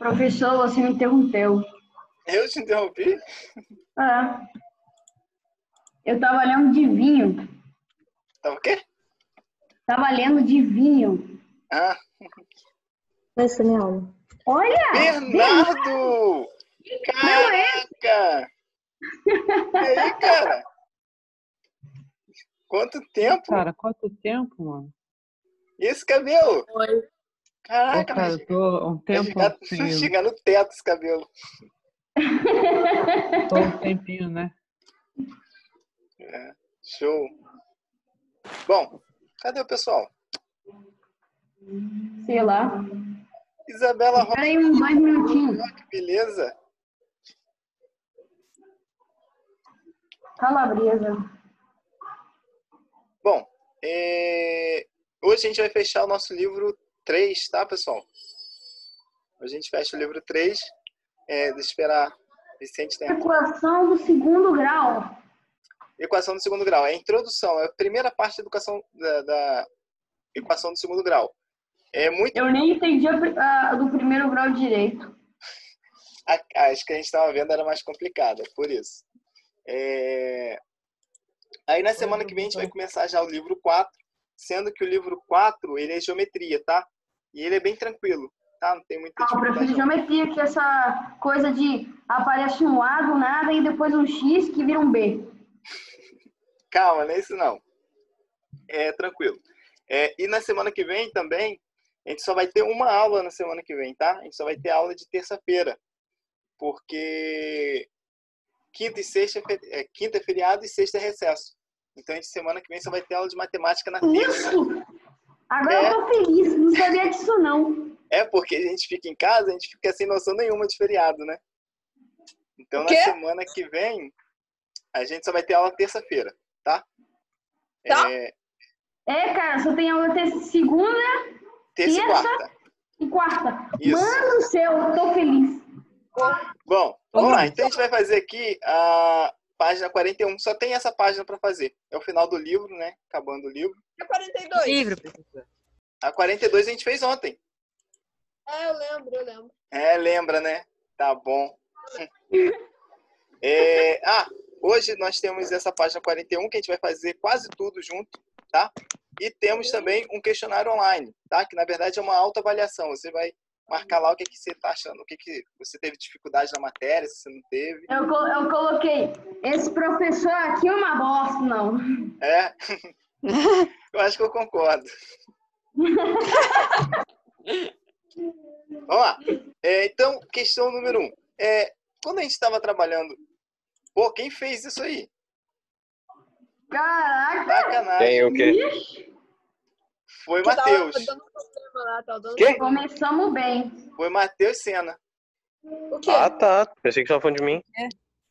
Professor, você me interrompeu. Eu te interrompi? É. Eu tava lendo de vinho. Tava o quê? Tava lendo de vinho. Ah, Essa é minha aula. Olha! Bernardo! Caraca! E aí, cara? Quanto tempo? Cara, quanto tempo, mano? E esse cabelo? Oi. Caraca, cara, vai eu tô um tempo chegar, sem. chegar no teto esse cabelo. Tô um tempinho, né? É, show. Bom, cadê o pessoal? Sei lá. Isabela Rocha, Espera aí uns dois minutinhos. que beleza. Calabresa. Bom, é, hoje a gente vai fechar o nosso livro 3, tá, pessoal? Hoje a gente fecha o livro 3. É, deixa eu esperar Vicente tem Equação do segundo grau. equação do segundo grau. É a introdução, é a primeira parte da educação da, da equação do segundo grau. É muito. Eu nem entendi a, a do primeiro grau direito. Acho que a gente estava vendo era mais complicada, por isso. É, Aí na semana que vem a gente vai começar já o livro 4, sendo que o livro 4 ele é geometria, tá? E ele é bem tranquilo, tá? Não tem muita Ah, prefiro dificuldade. não. geometria, que essa coisa de aparece um A do nada e depois um X que vira um B. Calma, não é isso não. É tranquilo. É, e na semana que vem também, a gente só vai ter uma aula na semana que vem, tá? A gente só vai ter aula de terça-feira. Porque quinta e sexta é, é, quinta é feriado e sexta é recesso. Então a gente semana que vem só vai ter aula de matemática na terça. Isso! Agora eu tô feliz, não sabia disso não. É porque a gente fica em casa, a gente fica sem noção nenhuma de feriado, né? Então na semana que vem, a gente só vai ter aula terça-feira, tá? Tá. É, É, cara, só tem aula ter segunda terça e Terça. quarta. e quarta. Isso. Mano do céu, eu tô feliz. Bom, vamos lá. Então a gente vai fazer aqui a página 41. Só tem essa página para fazer. É o final do livro, né? Acabando o livro. É 42. Livro, professor. A 42 a gente fez ontem. É, eu lembro, eu lembro. É, lembra, né? Tá bom. É, ah, hoje nós temos essa página 41 que a gente vai fazer quase tudo junto, tá? E temos também um questionário online, tá? Que na verdade é uma autoavaliação. Você vai marcar lá o que, que você tá achando, o que, que você teve dificuldade na matéria, se você não teve. Eu, eu coloquei, esse professor aqui é uma bosta, não. É. eu acho que eu concordo. Vamos lá. É, então, questão número um. É, quando a gente estava trabalhando. Pô, quem fez isso aí? Caraca, Sacanagem. Tem o quê? Foi Matheus. começamos bem. Foi Matheus Sena. O quê? Ah, tá. Pensei que você tava falando de mim.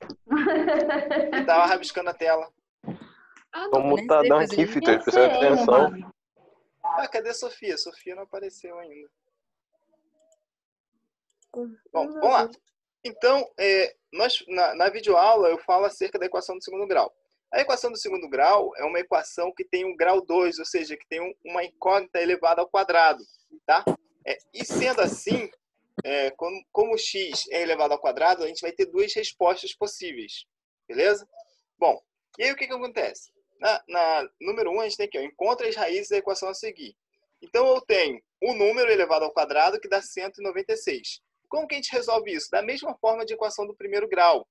Ele tava rabiscando a tela. Ah, Tô não. mutadão fazer aqui. Tô Eu prestando sei, atenção. Ah, cadê a Sofia? Sofia não apareceu ainda. Bom, vamos lá. Então, é, nós, na, na videoaula eu falo acerca da equação do segundo grau. A equação do segundo grau é uma equação que tem um grau 2, ou seja, que tem um- uma incógnita elevada ao quadrado. Tá? É, e sendo assim, é, como, como x é elevado ao quadrado, a gente vai ter duas respostas possíveis. Beleza? Bom, e aí o que, que acontece? Na, na número 1, um, a gente tem aqui, ó, encontra as raízes da equação a seguir. Então, eu tenho o número elevado ao quadrado, que dá 196. Como que a gente resolve isso? Da mesma forma de equação do primeiro grau.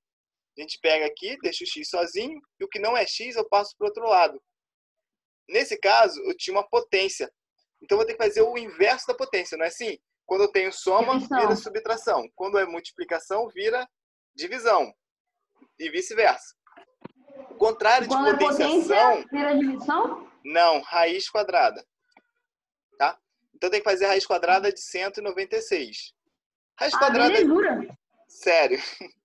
A gente pega aqui, deixa o x sozinho, e o que não é x eu passo para o outro lado. Nesse caso, eu tinha uma potência. Então, eu vou ter que fazer o inverso da potência, não é assim? Quando eu tenho soma, Divisão. vira subtração. Quando é multiplicação, vira divisão. E vice-versa. O contrário de Quando é potenciação... potência, vira divisão? Não, raiz quadrada. Tá? Então tem que fazer raiz quadrada de 196. Raiz Ah, quadrada. belezura. Sério.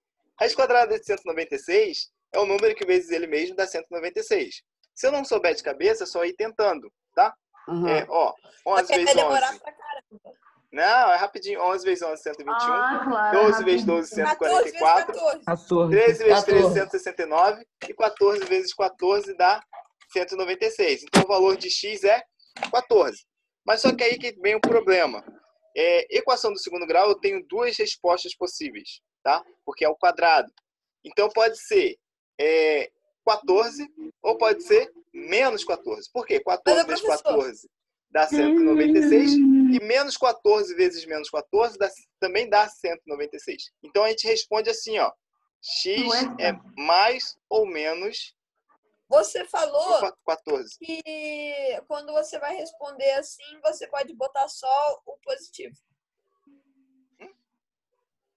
Raiz quadrada de 196 é o número que vezes ele mesmo dá 196. Se eu não souber de cabeça, é só ir tentando, tá? Uhum. É, ó, 11 Vai vezes demorar 11. pra caramba. Não, é rapidinho. 11 vezes 11, 121. Ah, claro. 12 vezes 12, 14 vezes 144. 14. 14. 13 vezes 13, 14. 169. E 14 vezes 14 dá 196. Então o valor de x é 14. Mas só que aí que vem o problema. é, equação do segundo grau, eu tenho duas respostas possíveis, tá? Porque é o quadrado. Então, pode ser é, 14 ou pode ser menos 14. Por quê? 14 Mas, vezes professor. 14 dá 196 e menos 14 vezes menos 14 dá- também dá 196. Então, a gente responde assim, ó. X é mais ou menos Você falou 14. que quando você vai responder assim, você pode botar só o positivo.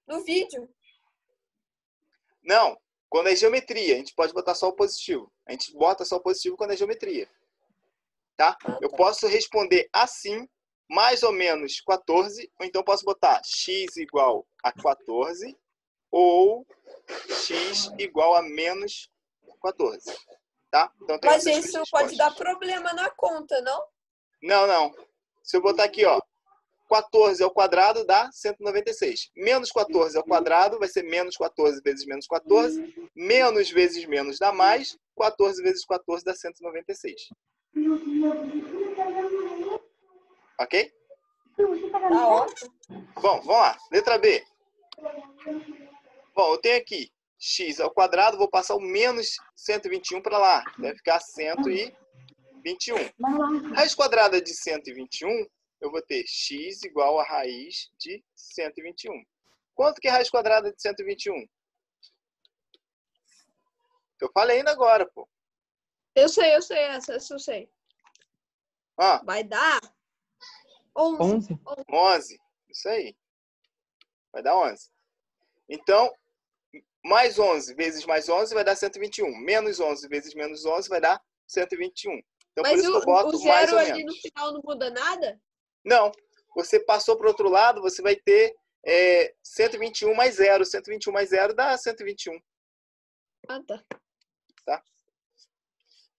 No vídeo. Não, quando é geometria, a gente pode botar só o positivo. A gente bota só o positivo quando é geometria. Tá? Eu posso responder assim, mais ou menos 14, ou então posso botar x igual a 14, ou x igual a menos 14. Tá? Então tem Mas isso pode dar problema na conta, não? Não, não. Se eu botar aqui, ó, 14 ao quadrado dá 196. Menos 14 ao quadrado vai ser menos 14 vezes menos 14. Menos vezes menos dá mais. 14 vezes 14 dá 196. Ok? Tá ótimo. Bom, vamos lá. Letra B. Bom, eu tenho aqui x ao quadrado, vou passar o menos 121 para lá. Vai ficar 121. Raiz quadrada de 121, eu vou ter x igual a raiz de 121. Quanto que é raiz quadrada de 121? Eu falei ainda agora, pô. Eu sei, eu sei essa, essa eu sei. Ah, Vai dar 11. 11? 11. Isso aí. Vai dar 11. Então, mais 11 vezes mais 11 vai dar 121. Menos 11 vezes menos 11 vai dar 121. Então, por Mas isso o, que eu boto o mais zero ou ali menos. no final não muda nada? Não. Você passou para o outro lado, você vai ter é, 121 mais 0. 121 mais 0 dá 121. Ah, tá.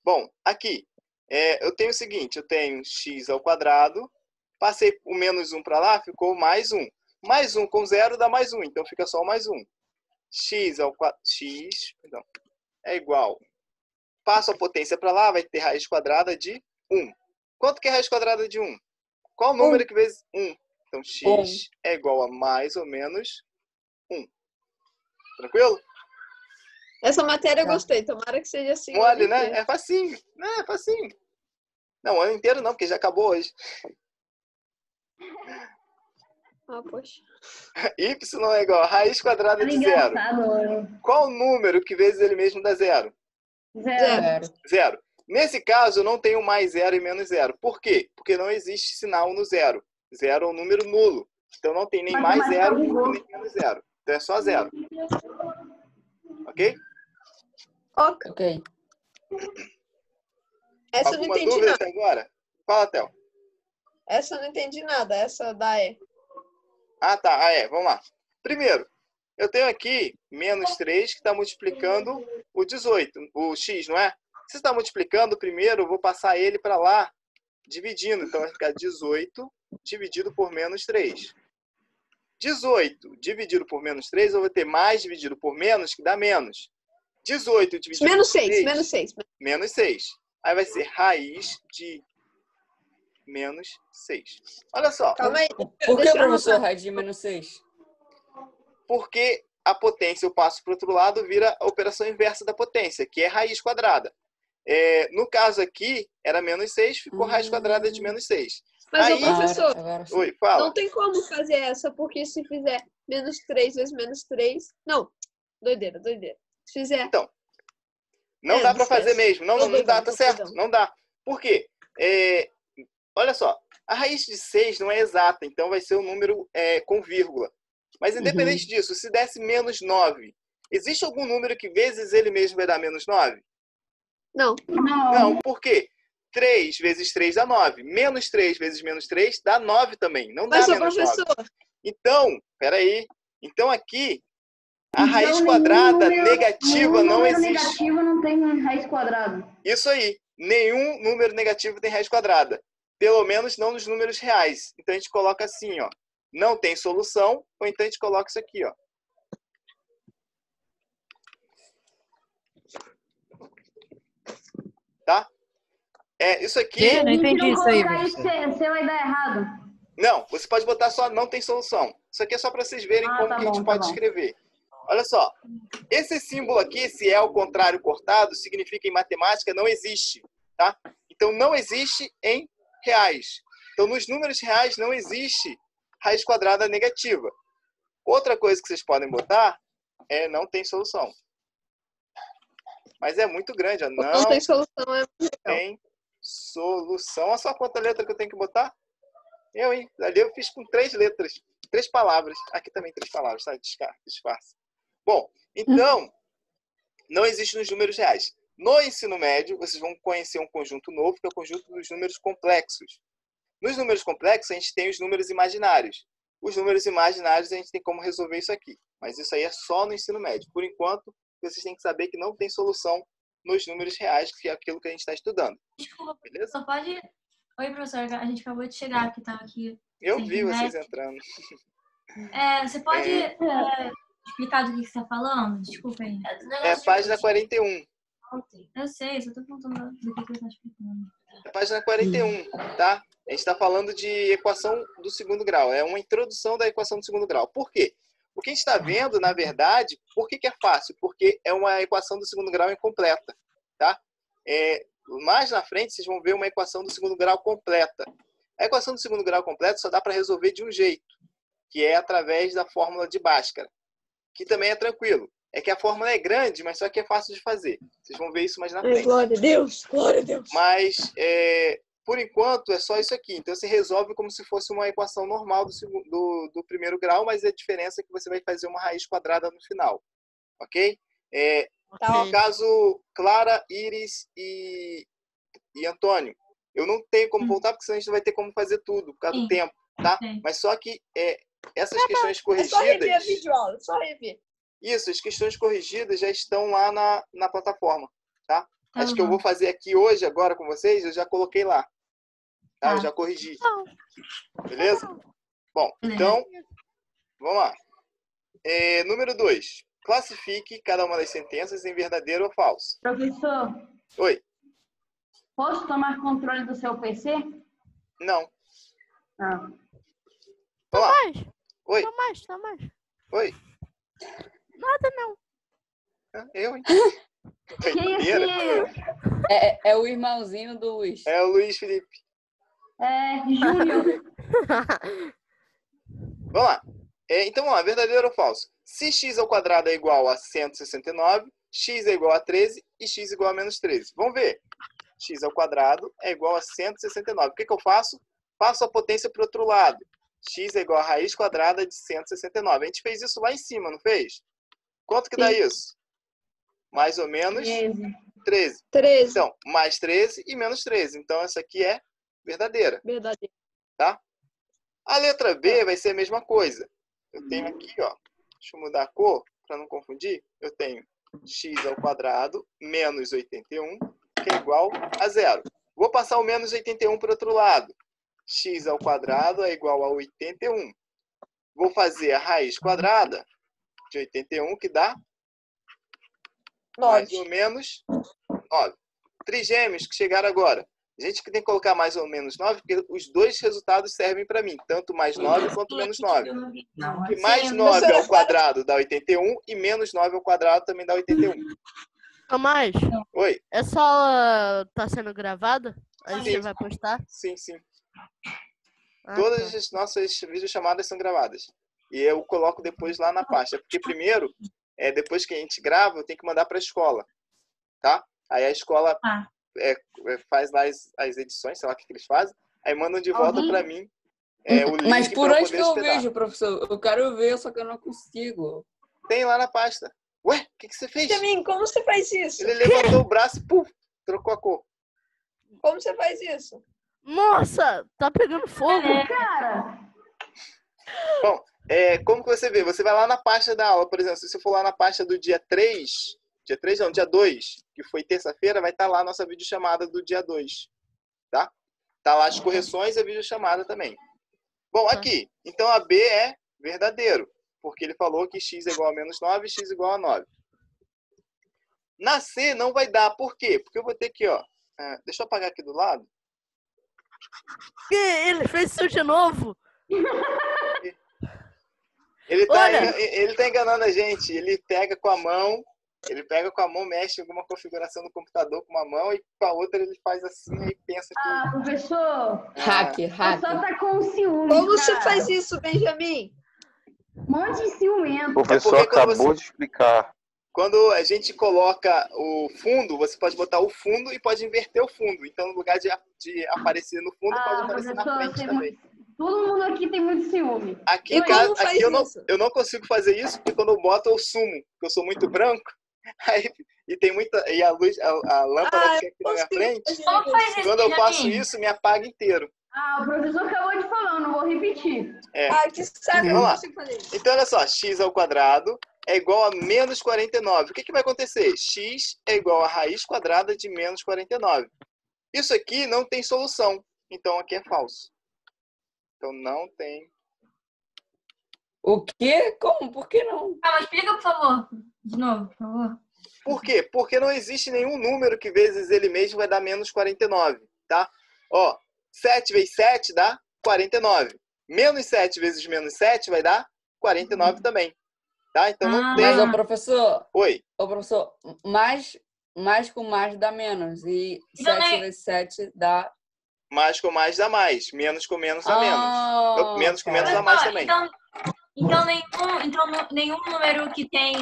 Bom, aqui, é, eu tenho o seguinte, eu tenho x ao quadrado, passei o menos 1 para lá, ficou mais 1. Mais 1 com 0 dá mais 1, então fica só o mais 1. x ao x, perdão, é igual. Passo a potência para lá, vai ter raiz quadrada de 1. Quanto que é raiz quadrada de 1? Qual o número que vezes 1? Então, x é igual a mais ou menos 1. Tranquilo? Essa matéria eu Tá. gostei. Tomara que seja assim. Mole, ano né? É facinho. Né? É facinho. Não, o ano inteiro não, porque já acabou hoje. Ah, poxa. Y é igual a raiz quadrada de zero. engraçado. Qual o número que vezes ele mesmo dá zero? Zero. Zero. Zero. Nesse caso, eu não tenho mais zero e menos zero. Por quê? Porque não existe sinal no zero. Zero é um número nulo. Então não tem nem mais Matemática zero bugou. nem menos zero. Então é só zero. Ok? Ok. Ok. Essa eu não Alguma entendi dúvida nada. até agora? Fala, Théo. Essa eu não entendi nada. Essa da E. Ah, tá. Ah, é. Vamos lá. Primeiro, eu tenho aqui menos 3 que está multiplicando o 18, o x, não é? Se está multiplicando, primeiro eu vou passar ele para lá, dividindo. Então vai ficar 18 dividido por menos 3. 18 dividido por menos 3, eu vou ter mais dividido por menos, que dá menos. 18 dividido Menos por 6, 3, menos 6. menos 6. Aí vai ser raiz de menos 6. Olha só. Calma aí. Por que, professor, raiz de menos 6? porque a potência eu passo para o outro lado, vira a operação inversa da potência, que é raiz quadrada. É, no caso aqui, era menos 6, ficou raiz quadrada de menos 6. Mas, Aí- ô, professor, Agora. Oi, fala. não tem como fazer essa, porque se fizer menos 3 vezes menos 3. Não, doideira, doideira. Se fizer. Então, Não É, dá para fazer mesmo. Não, não, não dá, tá certo. Não dá. Por quê? É, olha só, a raiz de 6 não é exata, então vai ser um número é, com vírgula. Mas independente disso, se desse menos 9, existe algum número que vezes ele mesmo vai dar menos 9? Não. Não. Não, por quê? 3 vezes 3 dá 9. Menos 3 vezes menos 3 dá 9 também. Não dá Mas, menos 9. professor, Então, peraí. Então aqui, a Então, raiz nenhum quadrada número- negativa nenhum não número existe. negativo não tem raiz quadrada. Isso aí. Nenhum número negativo tem raiz quadrada. Pelo menos não nos números reais. Então a gente coloca assim, ó. Não tem solução, ou então a gente coloca isso aqui, ó. Tá? É, isso aqui. Quê? Não entendi Se isso aí, você, você vai dar errado. Não, você pode botar só não tem solução. Isso aqui é só para vocês verem Ah, como tá que a gente bom, tá pode bom. escrever. Olha só. Esse símbolo aqui, esse é ao contrário cortado, significa em matemática não existe, tá? Então não existe em reais. Então nos números reais não existe raiz quadrada negativa. Outra coisa que vocês podem botar é não tem solução. Mas é muito grande, ó. Não, Não tem solução. É... tem solução. Olha só quanta letra que eu tenho que botar. Eu, hein? Ali eu fiz com três letras, três palavras. Aqui também três palavras, tá? Disfarce. Bom, então, não existe nos números reais. No ensino médio, vocês vão conhecer um conjunto novo, que é o conjunto dos números complexos. Nos números complexos, a gente tem os números imaginários. Os números imaginários, a gente tem como resolver isso aqui. Mas isso aí é só no ensino médio. Por enquanto, vocês têm que saber que não tem solução nos números reais, que é aquilo que a gente está estudando. Desculpa, Beleza? só pode. Oi, professor, a gente acabou de chegar, que tava aqui. Eu vi vocês entrando. É, você pode É. é, explicar do que que você tá falando? Desculpa aí. É página 41. Eu sei, só tô perguntando do que que ele tá explicando. É página 41, tá? A gente está falando de equação do segundo grau. É uma introdução da equação do segundo grau. Por quê? O que a gente está vendo, na verdade, por que, que é fácil? Porque é uma equação do segundo grau incompleta, tá? É, mais na frente, vocês vão ver uma equação do segundo grau completa. A equação do segundo grau completa só dá para resolver de um jeito, que é através da fórmula de Bhaskara, que também é tranquilo. É que a fórmula é grande, mas só que é fácil de fazer. Vocês vão ver isso mais na frente. glória a Deus, glória a Deus. Mas, é, por enquanto, é só isso aqui. Então, você resolve como se fosse uma equação normal do, segundo, do, do primeiro grau, mas a diferença é que você vai fazer uma raiz quadrada no final. Ok? É, Tá, no caso, Clara, Iris e, e Antônio, eu não tenho como Hum. voltar, porque senão a gente não vai ter como fazer tudo, por causa do tempo, tá? Mas só que é, essas questões É só rever a corrigidas... videoaula, só rever. Isso, as questões corrigidas já estão lá na, na plataforma. Tá As que eu vou fazer aqui hoje, agora com vocês, eu já coloquei lá. Tá? Eu Tá. já corrigi. Beleza? Bom, então, vamos lá. É, número 2. Classifique cada uma das sentenças em verdadeiro ou falso. Professor, Oi. posso tomar controle do seu PC? Não. Ah. Vamos lá. Tomás, Oi. Tomás, Tomás. Oi. Nada não. Ah, Eu, hein? Que Doideira. esse... É, é o irmãozinho do Luiz. É o Luiz Felipe. É, Júnior. Vamos lá. É, então, vamos lá. Verdadeiro ou falso? Se x ao quadrado é igual a 169, x é igual a 13 e x é igual a menos 13. Vamos ver. x ao quadrado é igual a 169. O que, que eu faço? Passo a potência para o outro lado. x é igual a raiz quadrada de 169. A gente fez isso lá em cima, não fez? Quanto que dá isso? Mais ou menos 13. 13. 13. Então, mais 13 e menos 13. Então, essa aqui é verdadeira. Verdade. A letra B vai ser a mesma coisa. Eu tenho aqui, ó. Deixa eu mudar a cor para não confundir. Eu tenho x ao quadrado menos 81, que é igual a zero. Vou passar o menos 81 para o outro lado. x ao quadrado é igual a 81. Vou fazer a raiz quadrada de 81, que dá mais 9. ou menos 9. Trigêmeos que chegaram agora. A gente que tem que colocar mais ou menos 9, porque os dois resultados servem para mim, tanto mais 9 quanto menos 9. Não, E mais sim, 9 você- ao quadrado dá 81 e menos 9 ao quadrado também dá 81. Tomás, Oi? essa aula tá sendo gravada? Aí Sim. você vai postar? Sim, sim. Ah, Todas tá. as nossas videochamadas são gravadas. E eu coloco depois lá na pasta. Porque primeiro, é, depois que a gente grava, eu tenho que mandar para a escola. Tá? Aí a escola Ah. É, é, faz lá as, as edições, sei lá o que, que eles fazem. Aí mandam de volta Uhum. para mim é, o link Mas por onde que eu hospedar. vejo, professor? Eu quero ver, só que eu não consigo. Tem lá na pasta. Ué, o que, que você fez? Jamin, como você faz isso? Ele levantou o braço e puf, trocou a cor. Como você faz isso? Nossa, tá pegando fogo. Cara, É, como que você vê? Você vai lá na pasta da aula, por exemplo, se você for lá na pasta do dia 3, dia 3 não, dia 2, que foi terça-feira, vai estar lá a nossa videochamada do dia 2, tá? Tá lá as correções e a videochamada também. Bom, aqui, então a B é verdadeiro, porque ele falou que x é igual a menos 9 e x é igual a 9. Na C não vai dar, por quê? Porque eu vou ter aqui, ó, ah, deixa eu apagar aqui do lado. Que ele fez isso de novo. Ele tá, Olha. ele tá enganando a gente. Ele pega com a mão, ele pega com a mão, mexe em alguma configuração do computador com uma mão e com a outra ele faz assim e pensa que. Ah, professor, Hack, o hack. pessoal tá com ciúme. Como você cara. faz isso, Benjamin? Um monte de ciumento. O professor porque quando acabou de explicar. Quando a gente coloca o fundo, você pode botar o fundo e pode inverter o fundo. Então, no lugar de, de aparecer no fundo, pode Ah, aparecer na professor, frente você também. todo mundo aqui tem muito ciúme. Aqui, E em casa, aqui eu, não, eu não consigo fazer isso porque quando eu boto eu sumo, porque eu sou muito branco. Aí, e tem muita. E a luz, a, a lâmpada Ah, fica aqui na minha frente. Quando eu faço isso, me apaga inteiro. Ah, o professor acabou de falar, não vou repetir. É. Ah, que saco, eu Vamos não lá. consigo fazer isso. Então, olha só, x ao quadrado é igual a menos 49. O que, que vai acontecer? x é igual a raiz quadrada de menos 49. Isso aqui não tem solução. Então, aqui é falso. Então, não tem. O quê? Como? Por que não? Calma, explica, por favor. De novo, por favor. Por quê? Porque não existe nenhum número que vezes ele mesmo vai dar menos 49, tá? Ó, 7 vezes 7 dá 49. Menos 7 vezes menos 7 vai dar 49 também. Tá? Então não Ah. tem. Mas, ô professor, Oi. ô professor, mais, mais com mais dá menos. E Então, 7 né? vezes 7 dá. Mais com mais dá mais. Menos com menos dá menos. Ah, Menos com tá. menos dá Olha mais também. Então, então, nenhum, então nenhum número que tem,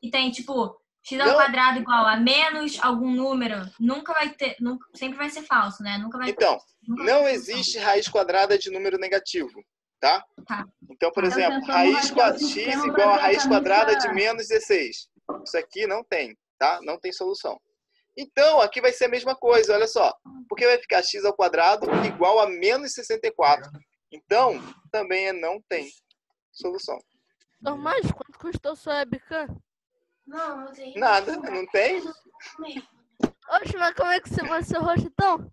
que tem tipo, x ao Não. quadrado igual a menos algum número, nunca vai ter, nunca, sempre vai ser falso, né? Nunca vai Então, nunca vai não ter existe raiz quadrada de número negativo, tá? Tá. Então, por exemplo, raiz quadrada x igual a raiz quadrada de menos 16. Isso aqui não tem, tá? Não tem solução. Então, aqui vai ser a mesma coisa, olha só. Porque vai ficar x ao quadrado igual a menos 64. Então, também é não tem solução. Tomás, quanto custou sua webcam? Não, não tem. Nada, não tem? Oxe, mas como é que você vai seu rosto então?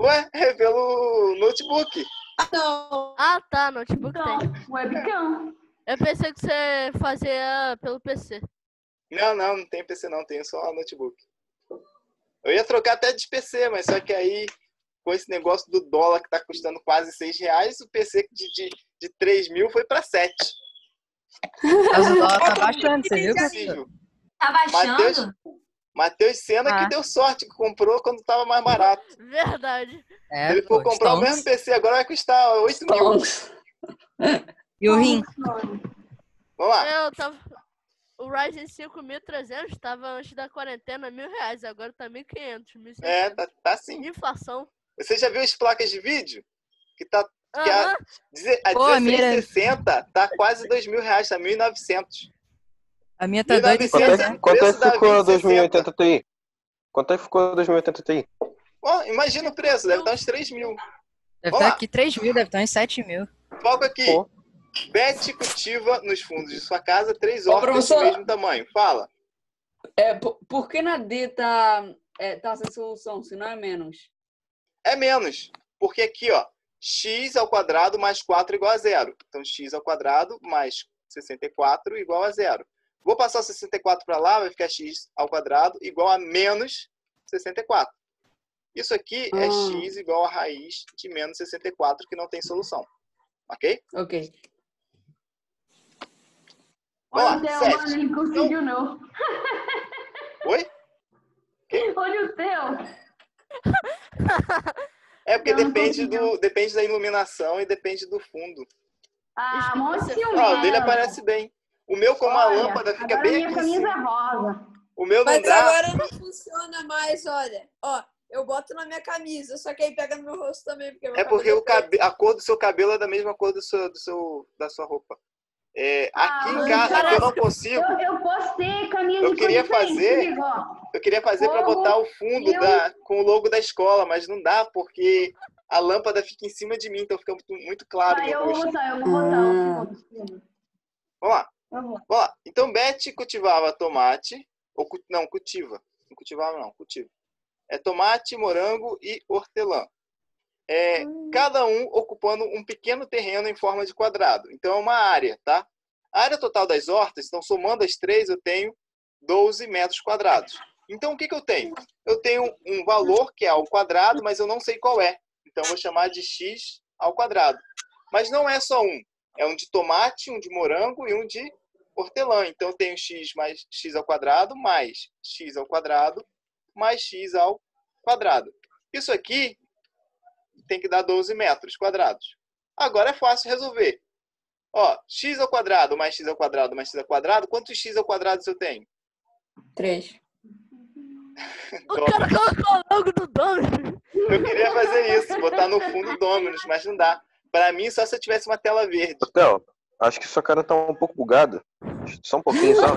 Ué, é pelo notebook. Ah, não. Ah, tá, notebook Então, tem. webcam. Eu pensei que você fazia pelo PC. Não, não, não tem PC não, tem só notebook. Eu ia trocar até de PC, mas só que aí, com esse negócio do dólar que tá custando quase 6 reais, o PC de, de, de 3 mil foi para 7. Mas o dólar tá baixando, você viu? Impossível. Tá baixando? Matheus, Matheus Senna Ah. que deu sorte, que comprou quando tava mais barato. Verdade. É, Ele for comprar o Stones. mesmo PC, agora vai custar 8 mil. E o rim? Vamos lá. Eu tava. O Ryzen 5300 tava antes da quarentena mil reais, agora tá 1.500, 1.600. É, tá, tá assim. Inflação. Você já viu as placas de vídeo? Que tá que a, a Pô, a minha- 1660 tá quase 2 mil reais, tá 1.900. A minha tá doida. 1900. Quanto é, quanto é da que ficou a 2060? 2080 Ti? Quanto é que ficou a 2080 Ti? Ó, imagina o preço, deve dar uns 3 mil. Deve estar aqui 3 mil, deve estar em 7 mil. Foco aqui. Pô. Beth cultiva nos fundos de sua casa três hortas do mesmo tamanho. Fala. É, por, por que na D tá, é, tá sem solução, se não é menos? É menos. Porque aqui, ó, x ao quadrado mais 4 igual a zero. Então, x ao quadrado mais 64 igual a zero. Vou passar o 64 para lá, vai ficar x ao quadrado igual a menos 64. Isso aqui é Ah. x igual a raiz de menos 64, que não tem solução. Ok? Ok. Olha Vamos o lá, teu, sete. mano, ele não conseguiu não. Oi? Olha o teu. É porque não depende, conseguiu. do, depende da iluminação e depende do fundo. Ah. Ó, o dele aparece bem. O meu, como a Olha, lâmpada fica agora bem minha aqui em camisa é rosa. O meu não Mas dá. agora não funciona mais, olha. Ó, eu boto na minha camisa, só que aí pega no meu rosto também. Porque meu É porque o cabe... a cor do seu cabelo é da mesma cor do seu, do seu... da sua roupa. É, aqui Ah, em mas casa, aqui eu não consigo. Eu, eu posso ter camisa Eu queria fazer- liga, ó. Eu queria fazer para botar o fundo eu- da... com o logo da escola, mas não dá porque a lâmpada fica em cima de mim, então fica muito, muito claro Ah, eu vou rosto. botar, eu vou botar. Ah. Vamos lá. Vamos lá. Então, Beth cultivava tomate, ou não, cultiva. Não cultivava, não, cultiva. É tomate, morango e hortelã. É, Cada um ocupando um pequeno terreno em forma de quadrado. Então, é uma área, tá? A área total das hortas, então, somando as três, eu tenho 12 metros quadrados. Então, o que, que eu tenho? Eu tenho um valor que é ao quadrado, mas eu não sei qual é. Então, vou chamar de x ao quadrado. Mas não é só um. É um de tomate, um de morango e um de hortelã. Então eu tenho x mais x ao quadrado mais x ao quadrado mais x ao quadrado. Isso aqui tem que dar 12 metros quadrados. Agora é fácil resolver. Ó, x ao quadrado mais x ao quadrado mais x ao quadrado, quantos x ao quadrado eu tenho? 3. O cara colocou logo do dono. Eu queria fazer isso, botar no fundo Dominus, mas não dá. Para mim, só se eu tivesse uma tela verde. Theo, acho que sua cara tá um pouco bugada. Só um pouquinho, só.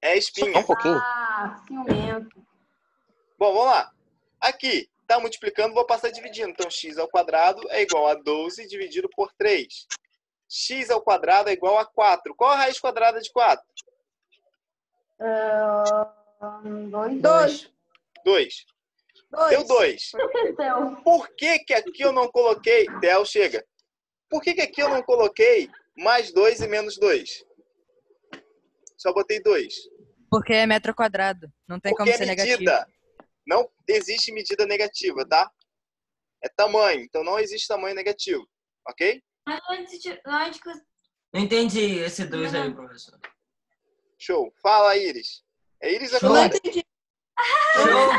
É Só espinha. um pouquinho. Ah, ciumento. Bom, vamos lá. Aqui, tá multiplicando, vou passar dividindo. Então, x ao quadrado é igual a 12 dividido por 3. x ao quadrado é igual a 4. Qual a raiz quadrada de 4? Ahn, dois. Dois. 2. Dois. Deu 2. Então, Por que, que aqui eu não coloquei... Del, chega. Por que, que aqui eu não coloquei mais 2 e menos 2? Só botei 2. Porque é metro quadrado. Não tem Porque como é ser negativo. medida. Não existe medida negativa, tá? É tamanho. Então não existe tamanho negativo. Ok? Não entendi esse dois aí, professor. Show. Fala, Iris. É Iris Eu não entendi. Show!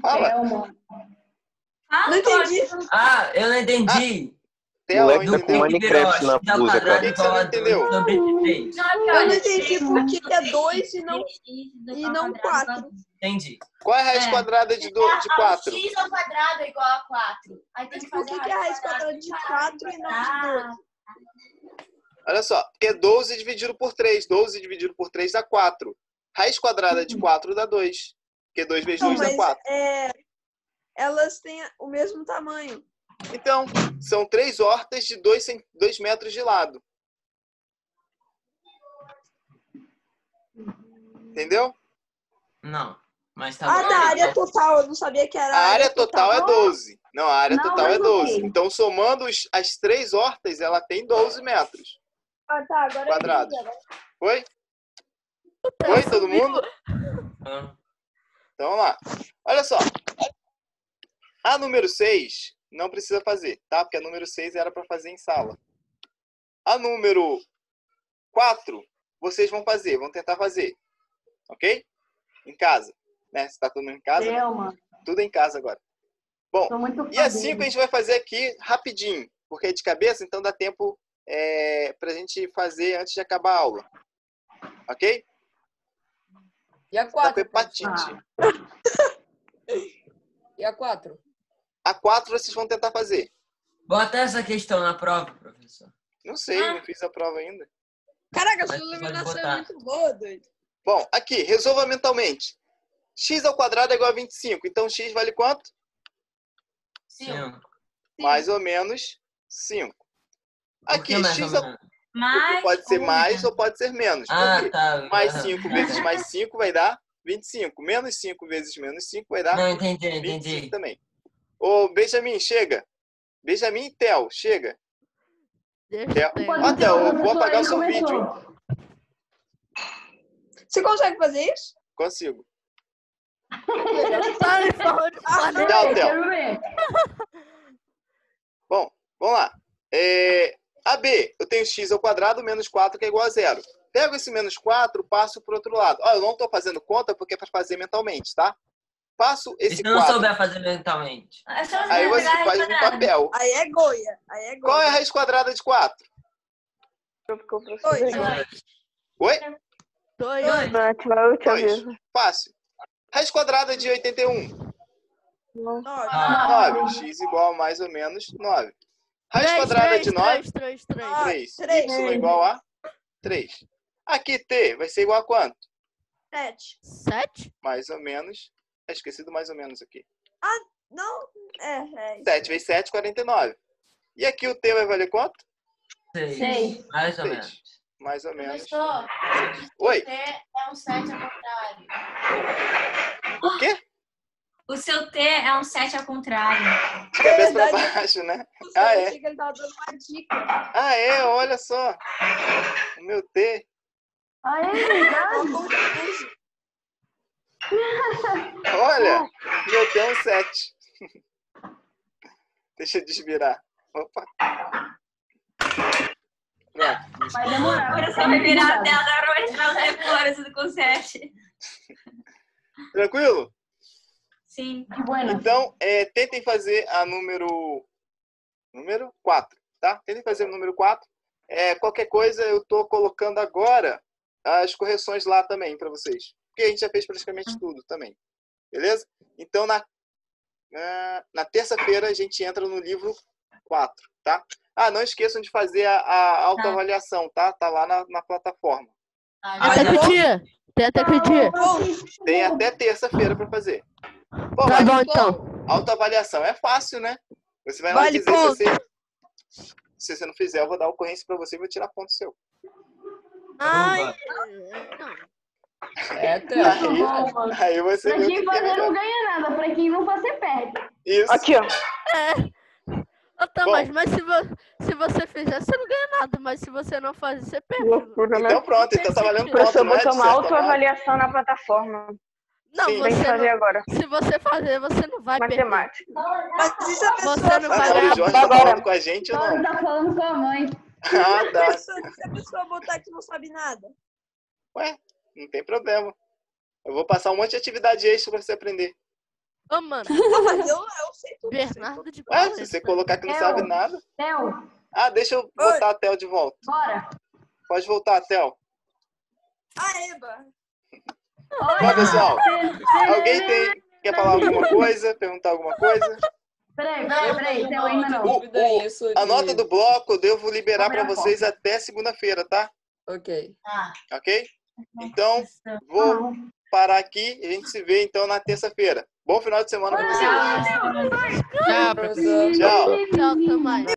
Fala. Thelma. fala, Não entendi. Ah, eu não entendi. Theo, Moleque não tá com? Minecraft na blusa, quadrado cara. Por que que você não entendeu? é porque, Eu não entendi seis por que que é mais dois e não- três x do e ao não quadrado quatro. igual a Entendi. Qual é a raiz É. quadrada de, do, de Ah, 4? x ao quadrado é igual a 4. Aí tem que por fazer que, que a raiz quadrada de 4 e não de 2? Olha só, porque 12 dividido por 3. 12 dividido por 3 dá 4. Raiz quadrada de 4 dá 2. Porque 2 vezes Não, 2 dá mas 4. é, elas têm o mesmo tamanho. Então, são três hortas de 2 metros de lado. Entendeu? Não. Mas tá Ah, bom. da área total. Eu não sabia que era A área total é 12. Não, a área Não, total é mas 12. ok. Então, somando os- as três hortas, ela tem 12 metros. Ah, tá. Agora eu Quadrados. entendi. Oi? Oi, todo mundo? Ah, Então, vamos lá. Olha só. A número 6 não precisa fazer, tá? Porque a número 6 era para fazer em sala. A número 4, vocês vão fazer, vão tentar fazer. Ok? Em casa. Né? Se tá mundo em casa, né? Tudo em casa agora. Bom, e a fodida. 5 a gente vai fazer aqui rapidinho, porque é de cabeça, então dá tempo é, pra gente fazer antes de acabar a aula. Ok? E a Tá com 4? hepatite. Ah. E a 4? A 4 vocês vão tentar fazer. Bota essa questão na prova, professor. Não sei, Ah. não fiz a prova ainda. Caraca, sua iluminação é muito boa, doido. Bom, aqui, resolva mentalmente. x ao quadrado é igual a 25. Então, x vale quanto? Cinco. Mais ou menos 5. Aqui, mais x ao- menos? Mais pode ser mais menos. ou pode ser menos. Ah, tá. Mais Aham. 5 vezes mais 5 vai dar 25. Menos 5 vezes menos 5 vai dar Não, entendi, 25 entendi. também. Ô, Benjamin, chega. Benjamin e Theo, chega. Theo. Ó, Theo, eu vou apagar o seu começou. vídeo. Você consegue fazer isso? Consigo. Planeta. Tchau, Theo. Quero ver. Bom, vamos lá. É, AB, eu tenho x ao quadrado menos 4 que é igual a zero. Pego esse menos 4, passo para o outro lado. Ó, eu não estou fazendo conta porque é para fazer mentalmente, tá? Passo E esse se não 4. souber fazer mentalmente? É só Aí você faz no papel. Aí é Goia. Aí é Goia. Qual é a raiz quadrada de 4? Dois. Oi? Dois. Dois. Dois. Fácil. Raiz quadrada de 81. Nove. Ah, 9. x igual a mais ou menos 9. Raiz Três, quadrada três, de 9. três, três, três. Ah, 3. três. y igual a 3. Aqui t vai ser igual a quanto? Sete. Sete? Mais ou menos. É esqueci do mais ou menos aqui. Não, é, é. isso. 7 vezes 7, 49. E aqui o t vai valer quanto? seis. Seis. Mais ou Seis. menos. Mais ou menos. Professor, Oi, T é um 7 ao contrário. o quê? O seu T é um 7 ao contrário. De cabeça pra Verdade. baixo, né? Ah, é? ele tava dando uma dica. Ah, é? Olha só. O meu T. Ah, é verdade? Olha, meu T é um 7. Deixa eu desvirar. Opa. Pronto. Vai demorar. Agora só é vai virar a tela da hora vai tirar o reflores do conserte. Tranquilo? Sim. Que bueno. Então, é, tentem fazer a número. Número 4, tá? Tentem fazer o número 4. É, qualquer coisa, eu tô colocando agora as correções lá também para vocês. Porque a gente já fez praticamente tudo também. Beleza? Então, na, na, na terça-feira, a gente entra no livro 4, tá? Ah, não esqueçam de fazer a, a autoavaliação, tá? Tá lá na, na plataforma. Ah, Até que dia? Tem até que dia? Tem até terça-feira para fazer. Pô, Tá bom, então. autoavaliação é fácil, né? Você vai lá Vale dizer ponto. se você. Se você não fizer, eu vou dar ocorrência para você e vou tirar ponto seu. Ai, É, bom, mano. Aí você Pra quem que que é fazer não ganha nada, pra quem não fazer perde. Isso. Aqui, ó. Ô, Tomás, mas se, vo- se você fizer, você não ganha nada. Mas se você não fazer, você perde. Loucura, né? Então pronto, então tá valendo ponto, Professor não é de botou uma autoavaliação na plataforma. Não, Sim. Tem que você fazer não, agora. se você fazer, você não vai perder. Matemática. Mas e se a pessoa, Você não vai não, o. Jorge tá Agora. falando com a gente ou não? tá falando com a mãe. Ah, tá. a pessoa- se a pessoa botar que não sabe nada? Ué, não tem problema. Eu vou passar um monte de atividade extra pra você aprender. Ô, mano, Ah, mas eu, eu sei tudo. Bernardo de Ué, se você colocar que não Eu. sabe nada. Theo, Ah, deixa eu botar a Tel de volta. bora. Pode voltar, Tel. Ah, Ó, pessoal, alguém tem, quer falar alguma coisa? Perguntar alguma coisa? Peraí, peraí, peraí. Theo ainda não. O- A nota do bloco eu devo liberar Vou para vocês até segunda-feira, tá? Ok. Tá. Ok? Então, vou parar aqui e a gente se vê então na terça-feira. Bom final de semana para vocês. Tchau, Professor. Tchau. tchau, Tomás.